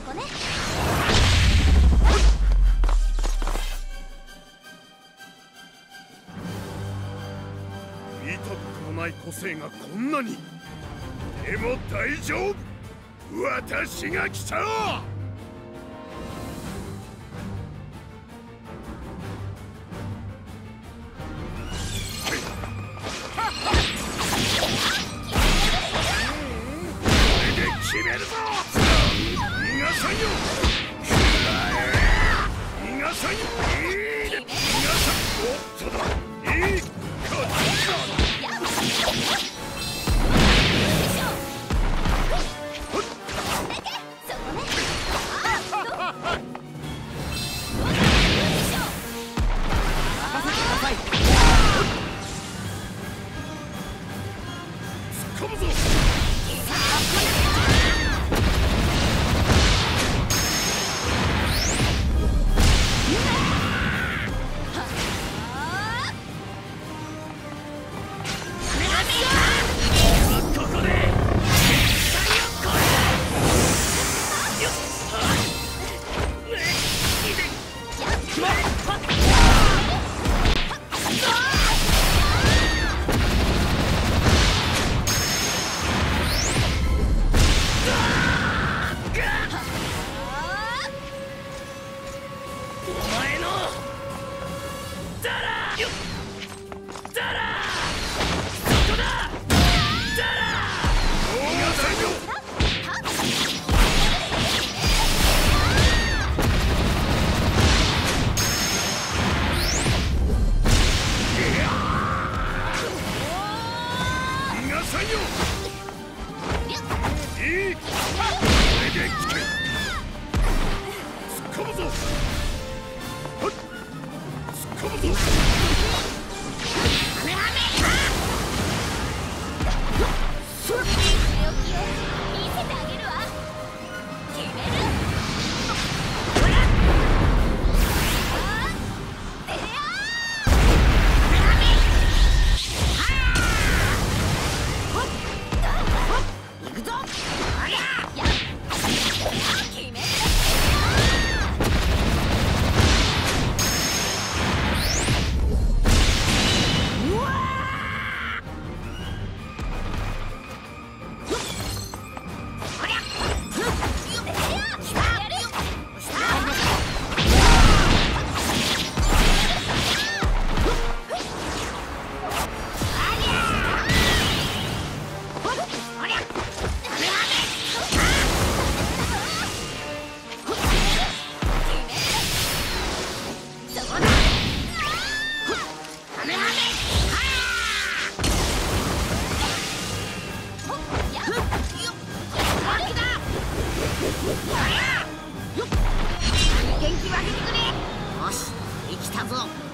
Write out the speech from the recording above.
こね。見たことのない個性がこんなに。でも大丈夫。私が来た決めるぞ。っ。元気分けてくれよし生きたぞ。